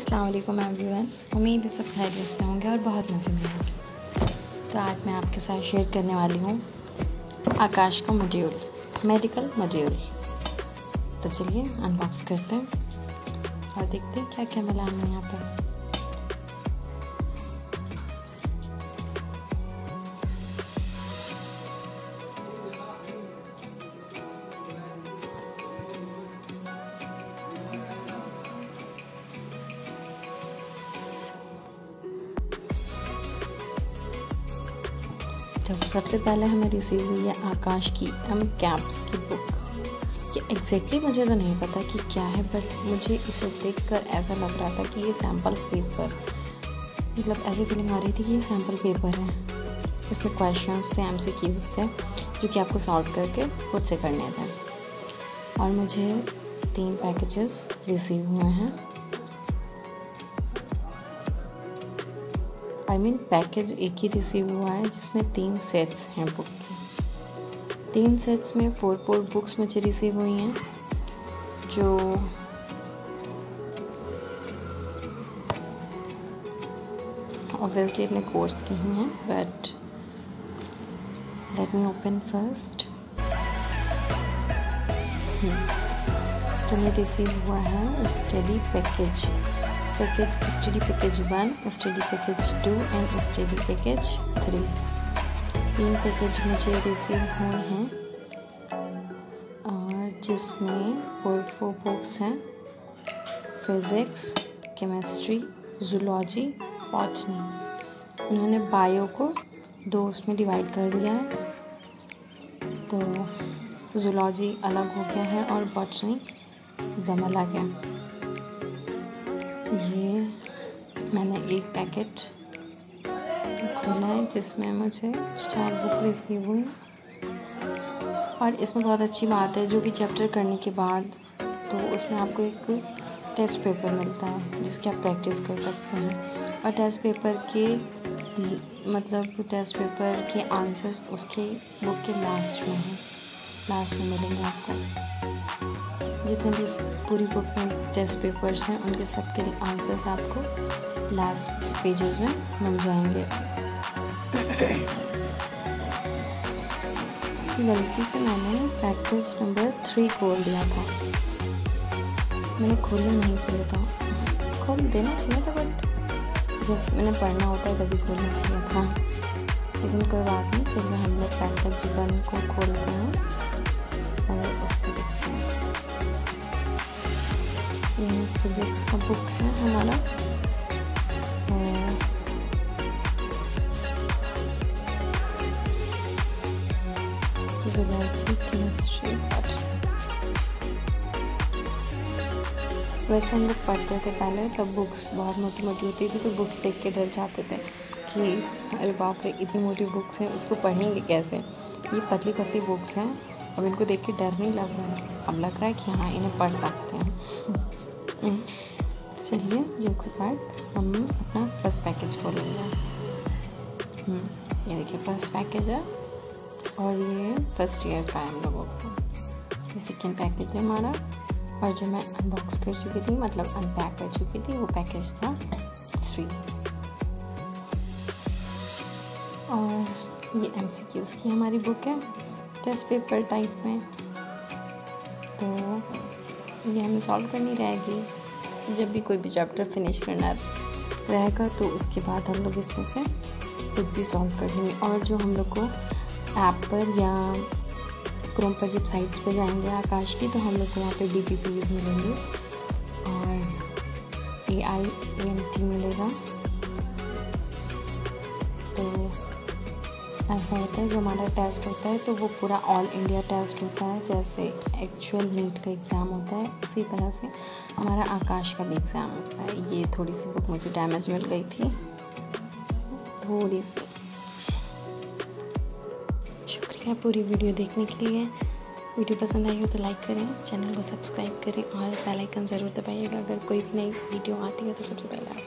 अस्सलाम वालेकुम एवरीवन। उम्मीद है सब खैरियत से होंगे और बहुत मज़े में होंगे। तो आज मैं आपके साथ शेयर करने वाली हूँ आकाश का मॉड्यूल, मेडिकल मॉड्यूल। तो चलिए अनबॉक्स करते हैं और देखते हैं क्या क्या मिला हमें यहाँ पर। तो सबसे पहले हमें रिसीव हुई है आकाश की एम कैप्स की बुक ये एग्जैक्टली मुझे तो नहीं पता कि क्या है बट मुझे इसे देखकर ऐसा लग रहा था कि ये सैंपल पेपर मतलब ऐसी फीलिंग आ रही थी कि ये सैंपल पेपर है। इसमें क्वेश्चंस थे एम सी क्यूज़ थे, जो कि आपको सॉल्व करके खुद से करने थे। और मुझे तीन पैकेजेस रिसीव हुए हैं। आई मीन पैकेज एक ही रिसीव हुआ है, जिसमें तीन सेट्स हैं बुक के। तीन सेट्स में फोर फोर बुक्स मुझे रिसीव हुई हैं, जो ऑब्वियसली अपने कोर्स की ही हैं but let me open first तो मैं रिसीव हुआ है study package package study package one study package two and study package three तीन पैकेज मुझे रिसीव हुए हैं और जिसमें फोर फोर बुक्स हैं. फिज़िक्स केमिस्ट्री जूलॉजी बॉटनी उन्होंने बायो को दो उसमें डिवाइड कर दिया है। तो जूलॉजी अलग हो गया है और बॉटनी एकदम अलग है। ये मैंने एक पैकेट खोला है जिसमें मुझे चार बुक रिसीव हुई। और इसमें बहुत अच्छी बात है, जो भी चैप्टर करने के बाद तो उसमें आपको एक टेस्ट पेपर मिलता है, जिसकी आप प्रैक्टिस कर सकते हैं। और टेस्ट पेपर के मतलब टेस्ट पेपर के आंसर्स उसके बुक के लास्ट में हैं। लास्ट में मिलेंगे आपको। जितने भी पूरी बुक में टेस्ट पेपर्स हैं, उनके सब के आंसर्स आपको लास्ट पेजेस में मिल जाएँगे। गलती से मैंने पैकेज नंबर थ्री खोल दिया था। मैंने खोलना नहीं चाहिए था। खोल देना चाहिए था बट जब मैंने पढ़ना होता है तभी खोलना चाहिए था। लेकिन कोई बात नहीं, चलिए हम लोग पैकेज वन को खोलते हैं। फिज़िक्स का बुक है हमारा वैसे हम लोग पढ़ते थे पहले, तब बुक्स बहुत मोटी मोटी होती थी तो बुक्स देख के डर जाते थे कि, अरे बाप रे, इतनी मोटी बुक्स हैं, उसको पढ़ेंगे कैसे? ये पतली पतली बुक्स हैं, अब इनको देख के डर नहीं लग रहा है। अब लग रहा है कि हाँ इन्हें पढ़ सकते हैं। चलिए जोक से पार्ट हम अपना फ़र्स्ट पैकेज खोलेंगे ये देखिए फ़र्स्ट पैकेज है और ये फ़र्स्ट ईयर का हम लोगों का। ये सेकेंड पैकेज है हमारा और जो मैं अनबॉक्स कर चुकी थी मतलब अनपैक कर चुकी थी, वो पैकेज था थ्री और ये एम सी क्यूज़ की हमारी बुक है टेस्ट पेपर टाइप में। तो ये हमें सॉल्व करनी रहेगी। जब भी कोई भी चैप्टर फिनिश करना रहेगा तो उसके बाद हम लोग इसमें से कुछ भी सॉल्व कर लेंगे। और जो हम लोग को ऐप पर या क्रोम पर जब साइट्स पर जाएँगे आकाश की तो हम लोग को वहाँ पर डी पी पीज मिलेंगे और ए आई एम टी मिलेगा। ऐसा होता है, जो हमारा टेस्ट होता है तो वो पूरा ऑल इंडिया टेस्ट होता है, जैसे एक्चुअल नीट का एग्ज़ाम होता है, उसी तरह से हमारा आकाश का भी एग्ज़ाम होता है। ये थोड़ी सी बुक मुझे डैमेज मिल गई थी। थोड़ी सी शुक्रिया पूरी वीडियो देखने के लिए। वीडियो पसंद आई हो तो लाइक करें चैनल को सब्सक्राइब करें और बेल आइकन ज़रूर दबाइएगा। अगर कोई भी नई वीडियो आती है तो सबसे पहले